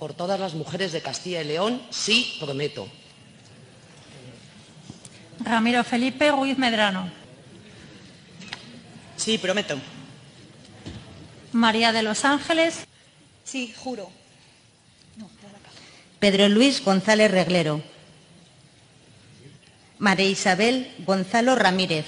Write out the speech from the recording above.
Por todas las mujeres de Castilla y León, sí, prometo. Ramiro Felipe Ruiz Medrano. Sí, prometo. María de los Ángeles. Sí, juro. Pedro Luis González Reglero. María Isabel Gonzalo Ramírez.